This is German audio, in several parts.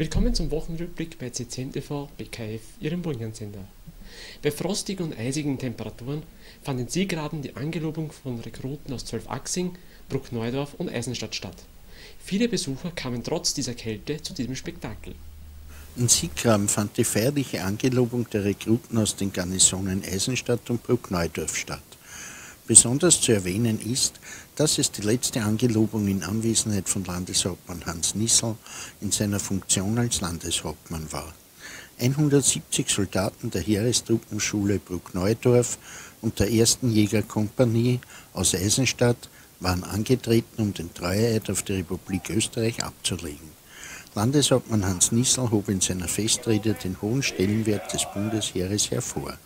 Willkommen zum Wochenrückblick bei CCNTV BKF, Ihrem Burgenlandsender. Bei frostigen und eisigen Temperaturen fand in Siegraben die Angelobung von Rekruten aus Zwölfachsing, Bruckneudorf und Eisenstadt statt. Viele Besucher kamen trotz dieser Kälte zu diesem Spektakel. In Siegraben fand die feierliche Angelobung der Rekruten aus den Garnisonen Eisenstadt und Bruckneudorf statt. Besonders zu erwähnen ist, dass es die letzte Angelobung in Anwesenheit von Landeshauptmann Hans Nissel in seiner Funktion als Landeshauptmann war. 170 Soldaten der Heerestruppenschule Bruckneudorf und der 1. Jägerkompanie aus Eisenstadt waren angetreten, um den Treueeid auf die Republik Österreich abzulegen. Landeshauptmann Hans Nissel hob in seiner Festrede den hohen Stellenwert des Bundesheeres hervor.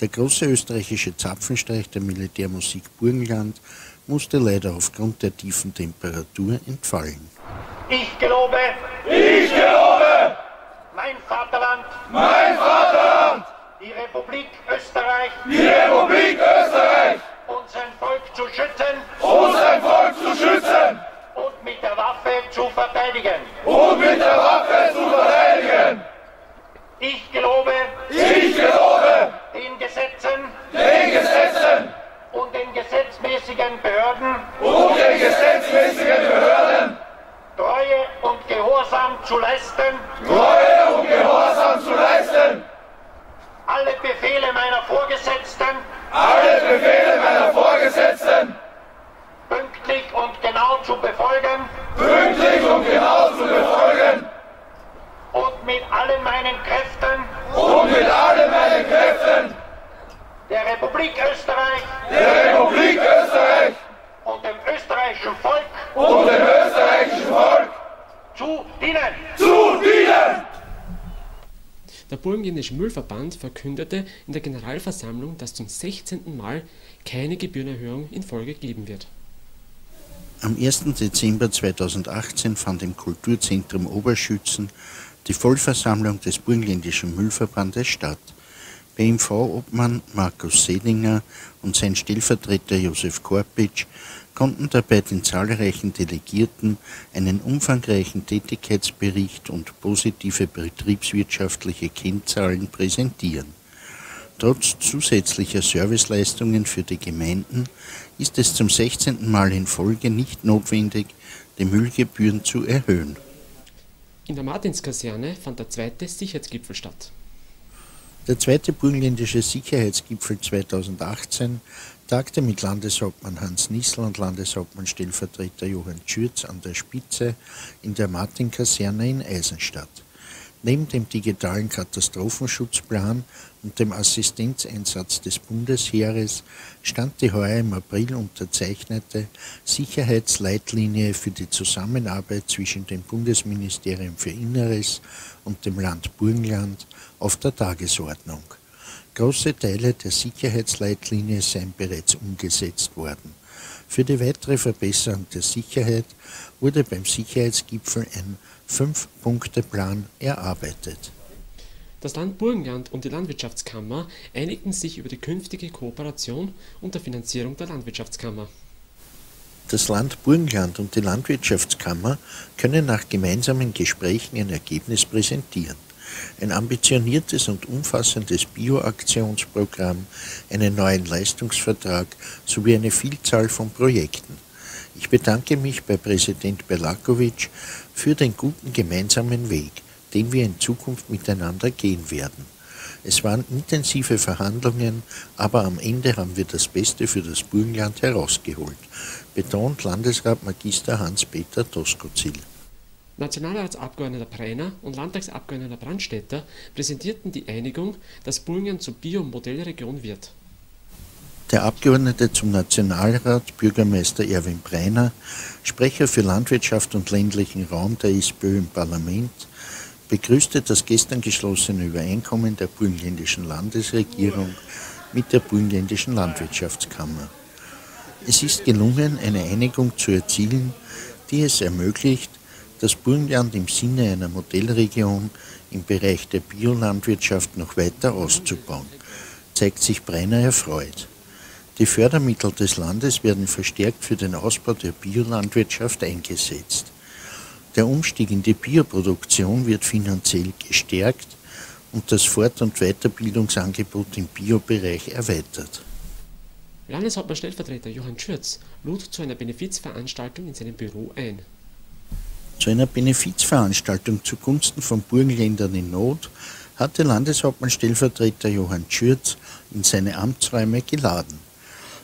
Der große österreichische Zapfenstreich der Militärmusik Burgenland musste leider aufgrund der tiefen Temperatur entfallen. Ich gelobe, ich gelobe, mein Vaterland, mein Vaterland, die Republik Österreich, die Republik Österreich, unseren Volk zu schützen, unser Volk zu schützen und mit der Waffe zu verteidigen. und mit der Waffe gesetzmäßigen Behörden. Und den gesetzmäßigen Behörden. Treue und Gehorsam zu leisten, Treue und Gehorsam zu leisten, alle Befehle meiner Vorgesetzten. Alle Befehle meiner Vorgesetzten. Pünktlich und genau zu befolgen. Pünktlich und genau zu befolgen. Und mit allen meinen Kräften. Und mit allen meinen Kräften der Republik Österreich der Republik Österreich und dem österreichischen Volk und dem österreichischen Volk zu dienen. zu dienen. Der Burgenländische Müllverband verkündete in der Generalversammlung, dass zum 16. Mal keine Gebührenerhöhung in Folge geben wird. Am 1. Dezember 2018 fand im Kulturzentrum Oberschützen die Vollversammlung des Burgenländischen Müllverbandes statt. BMV-Obmann Markus Selinger und sein Stellvertreter Josef Korpitsch konnten dabei den zahlreichen Delegierten einen umfangreichen Tätigkeitsbericht und positive betriebswirtschaftliche Kennzahlen präsentieren. Trotz zusätzlicher Serviceleistungen für die Gemeinden ist es zum 16. Mal in Folge nicht notwendig, die Müllgebühren zu erhöhen. In der Martinskaserne fand der zweite Sicherheitsgipfel statt. Der zweite burgenländische Sicherheitsgipfel 2018 tagte mit Landeshauptmann Hans Nissel und Landeshauptmann Stellvertreter Johann Schürz an der Spitze in der Martinkaserne in Eisenstadt. Neben dem digitalen Katastrophenschutzplan und dem Assistenzeinsatz des Bundesheeres stand die heuer im April unterzeichnete Sicherheitsleitlinie für die Zusammenarbeit zwischen dem Bundesministerium für Inneres und dem Land Burgenland auf der Tagesordnung. Große Teile der Sicherheitsleitlinie seien bereits umgesetzt worden. Für die weitere Verbesserung der Sicherheit wurde beim Sicherheitsgipfel ein Fünf-Punkte-Plan erarbeitet. Das Land Burgenland und die Landwirtschaftskammer einigten sich über die künftige Kooperation und der Finanzierung der Landwirtschaftskammer. Das Land Burgenland und die Landwirtschaftskammer können nach gemeinsamen Gesprächen ein Ergebnis präsentieren. Ein ambitioniertes und umfassendes Bioaktionsprogramm, einen neuen Leistungsvertrag sowie eine Vielzahl von Projekten. Ich bedanke mich bei Präsident Belakovic für den guten gemeinsamen Weg, den wir in Zukunft miteinander gehen werden. Es waren intensive Verhandlungen, aber am Ende haben wir das Beste für das Burgenland herausgeholt, betont Landesrat Magister Hans-Peter Doskozil. Nationalratsabgeordneter Preiner und Landtagsabgeordneter Brandstätter präsentierten die Einigung, dass Burgenland zur Biomodellregion wird. Der Abgeordnete zum Nationalrat, Bürgermeister Erwin Breiner, Sprecher für Landwirtschaft und ländlichen Raum der SPÖ im Parlament, begrüßte das gestern geschlossene Übereinkommen der burgenländischen Landesregierung mit der burgenländischen Landwirtschaftskammer. Es ist gelungen, eine Einigung zu erzielen, die es ermöglicht, das Burgenland im Sinne einer Modellregion im Bereich der Biolandwirtschaft noch weiter auszubauen, zeigt sich Breiner erfreut. Die Fördermittel des Landes werden verstärkt für den Ausbau der Biolandwirtschaft eingesetzt. Der Umstieg in die Bioproduktion wird finanziell gestärkt und das Fort- und Weiterbildungsangebot im Biobereich erweitert. Landeshauptmann-Stellvertreter Johann Schürz lud zu einer Benefizveranstaltung in seinem Büro ein. Zu einer Benefizveranstaltung zugunsten von Burgenländern in Not hatte Landeshauptmann-Stellvertreter Johann Schürz in seine Amtsräume geladen.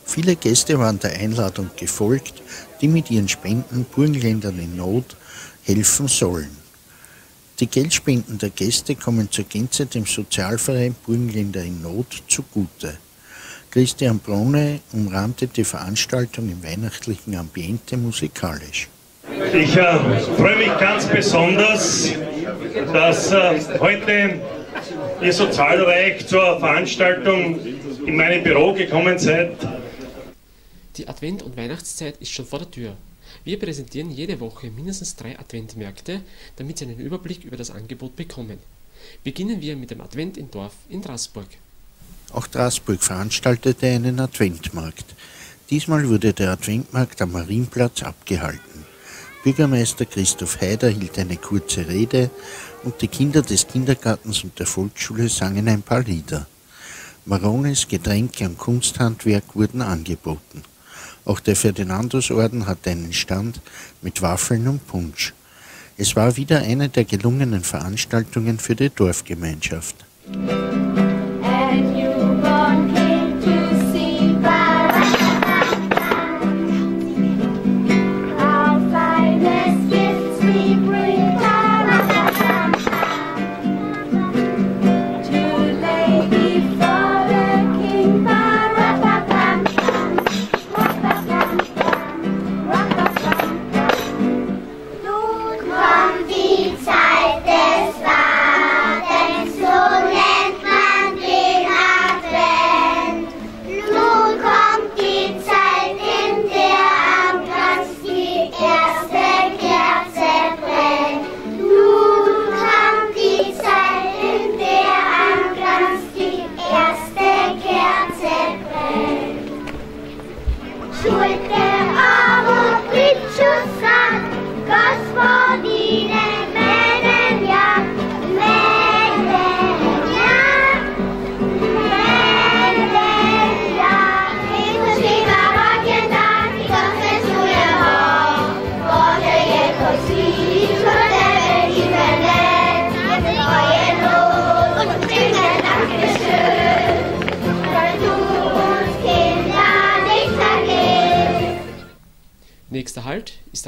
Viele Gäste waren der Einladung gefolgt, die mit ihren Spenden Burgenländern in Not helfen sollen. Die Geldspenden der Gäste kommen zur Gänze dem Sozialverein Burgenländer in Not zugute. Christian Brunne umrahmte die Veranstaltung im weihnachtlichen Ambiente musikalisch. Ich äh, freue mich ganz besonders, dass äh, heute ihr so zahlreich zur Veranstaltung in meinem Büro gekommen seid. Die Advent- und Weihnachtszeit ist schon vor der Tür. Wir präsentieren jede Woche mindestens drei Adventmärkte, damit Sie einen Überblick über das Angebot bekommen. Beginnen wir mit dem Advent in Dorf in Straßburg. Auch Straßburg veranstaltete einen Adventmarkt. Diesmal wurde der Adventmarkt am Marienplatz abgehalten. Bürgermeister Christoph Haider hielt eine kurze Rede und die Kinder des Kindergartens und der Volksschule sangen ein paar Lieder. Marones, Getränke und Kunsthandwerk wurden angeboten. Auch der Ferdinandusorden hatte einen Stand mit Waffeln und Punsch. Es war wieder eine der gelungenen Veranstaltungen für die Dorfgemeinschaft. And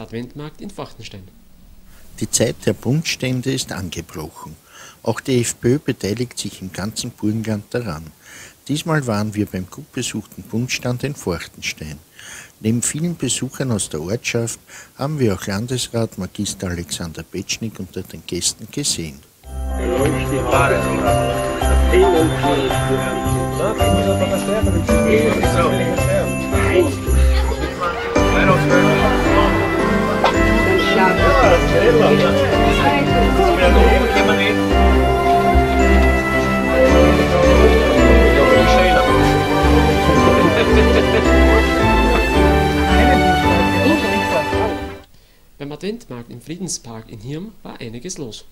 Adventmarkt in Forchtenstein. Die Zeit der Bundstände ist angebrochen. Auch die FPÖ beteiligt sich im ganzen Burgenland daran. Diesmal waren wir beim gut besuchten Bundstand in Forchtenstein. Neben vielen Besuchern aus der Ortschaft haben wir auch Landesrat Magister Alexander Petschnik unter den Gästen gesehen. Beim Adventmarkt im Friedenspark in Hirm war einiges los.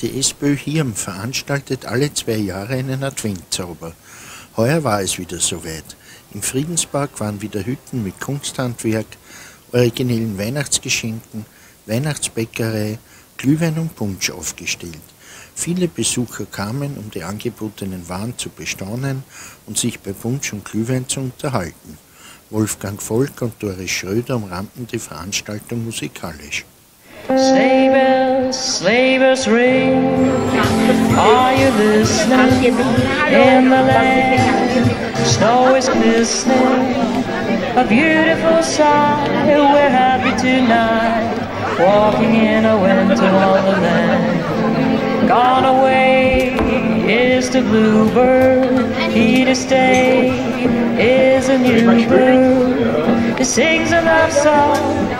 Die SPÖ Hirm veranstaltet alle zwei Jahre einen Adventzauber. Heuer war es wieder soweit. Im Friedenspark waren wieder Hütten mit Kunsthandwerk, originellen Weihnachtsgeschenken, Weihnachtsbäckerei, Glühwein und Punsch aufgestellt. Viele Besucher kamen, um die angebotenen Waren zu bestaunen und sich bei Punsch und Glühwein zu unterhalten. Wolfgang Volk und Doris Schröder umrahmten die Veranstaltung musikalisch. Sleigh bells ring. Are you listening? In the land, snow is glistening. A beautiful sight. We're happy tonight, walking in a winter wonderland. Gone away is the bluebird. Here to stay is a new bird. It sings a love song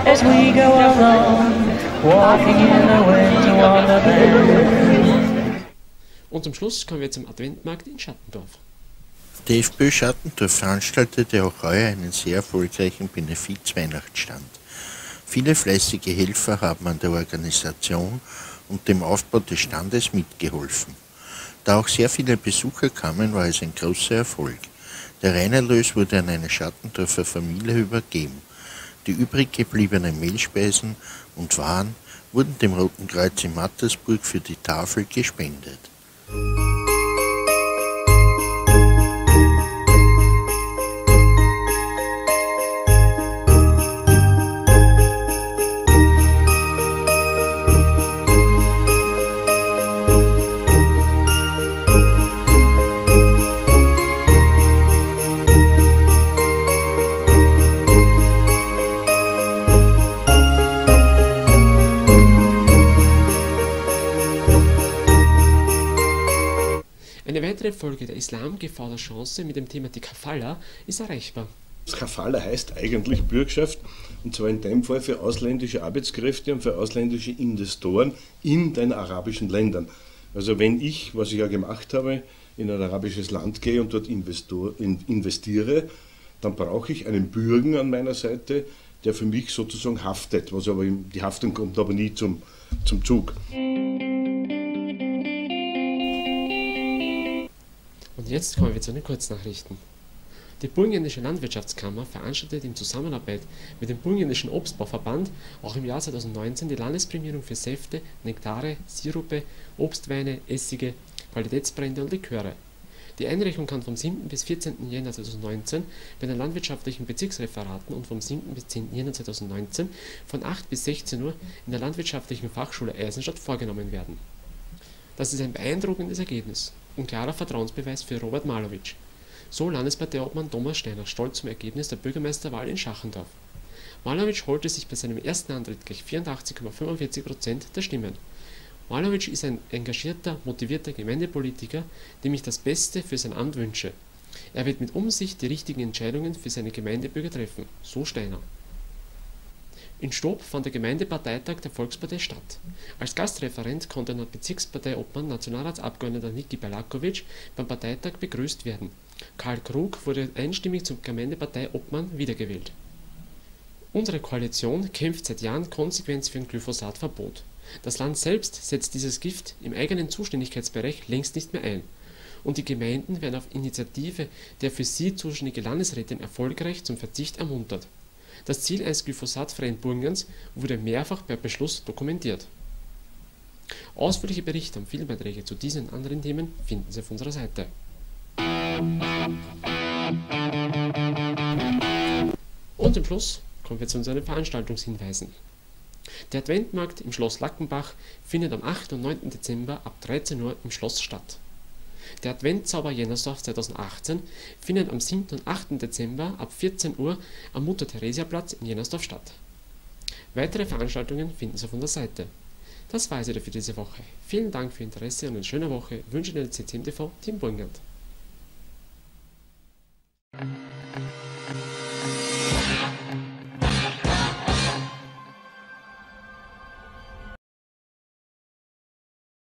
as we go along, walking in a winter wonderland. Und zum Schluss kommen wir zum Adventmarkt in Schattendorf. Die FPÖ Schattendorf veranstaltete auch heuer einen sehr erfolgreichen Benefiz-Weihnachtsstand. Viele fleißige Helfer haben an der Organisation und dem Aufbau des Standes mitgeholfen. Da auch sehr viele Besucher kamen, war es ein großer Erfolg. Der Reinerlös wurde an eine Schattendorfer Familie übergeben. Die übrig gebliebenen Mehlspeisen und Waren wurden dem Roten Kreuz in Mattersburg für die Tafel gespendet. Folge der Islamgefahr der Chance mit dem Thema die Kafala ist erreichbar. Das Kafala heißt eigentlich Bürgschaft und zwar in dem Fall für ausländische Arbeitskräfte und für ausländische Investoren in den arabischen Ländern. Also wenn ich, was ich ja gemacht habe, in ein arabisches Land gehe und dort investiere, dann brauche ich einen Bürgen an meiner Seite, der für mich sozusagen haftet. Was aber die Haftung kommt aber nie zum, zum Zug. Jetzt kommen wir zu den Kurznachrichten. Die Burgenländische Landwirtschaftskammer veranstaltet in Zusammenarbeit mit dem Burgenländischen Obstbauverband auch im Jahr 2019 die Landesprämierung für Säfte, Nektare, Sirupe, Obstweine, Essige, Qualitätsbrände und Liköre. Die Einreichung kann vom 7. bis 14. Jänner 2019 bei den landwirtschaftlichen Bezirksreferaten und vom 7. bis 10. Jänner 2019 von 8 bis 16 Uhr in der Landwirtschaftlichen Fachschule Eisenstadt vorgenommen werden. Das ist ein beeindruckendes Ergebnis und klarer Vertrauensbeweis für Robert Malowitsch. So Landesparteiobmann Thomas Steiner stolz zum Ergebnis der Bürgermeisterwahl in Schachendorf. Malowitsch holte sich bei seinem ersten Antritt gleich 84,45% der Stimmen. Malowitsch ist ein engagierter, motivierter Gemeindepolitiker, dem ich das Beste für sein Amt wünsche. Er wird mit Umsicht die richtigen Entscheidungen für seine Gemeindebürger treffen, so Steiner. In Stob fand der Gemeindeparteitag der Volkspartei statt. Als Gastreferent konnte der Bezirksparteiobmann Nationalratsabgeordneter Niki Belakovic beim Parteitag begrüßt werden. Karl Krug wurde einstimmig zum Gemeindeparteiobmann wiedergewählt. Unsere Koalition kämpft seit Jahren konsequent für ein Glyphosatverbot. Das Land selbst setzt dieses Gift im eigenen Zuständigkeitsbereich längst nicht mehr ein. Und die Gemeinden werden auf Initiative der für sie zuständigen Landesrätin erfolgreich zum Verzicht ermuntert. Das Ziel eines glyphosatfreien Burgenlands wurde mehrfach per Beschluss dokumentiert. Ausführliche Berichte und Filmbeiträge zu diesen und anderen Themen finden Sie auf unserer Seite. Und zum Schluss kommen wir zu unseren Veranstaltungshinweisen. Der Adventmarkt im Schloss Lackenbach findet am 8. und 9. Dezember ab 13 Uhr im Schloss statt. Der Adventzauber Jennersdorf 2018 findet am 7. und 8. Dezember ab 14 Uhr am Mutter-Theresia-Platz in Jennersdorf statt. Weitere Veranstaltungen finden Sie auf unserer Seite. Das war es wieder für diese Woche. Vielen Dank für Ihr Interesse und eine schöne Woche wünsche Ihnen CCMTV Team Burgenland.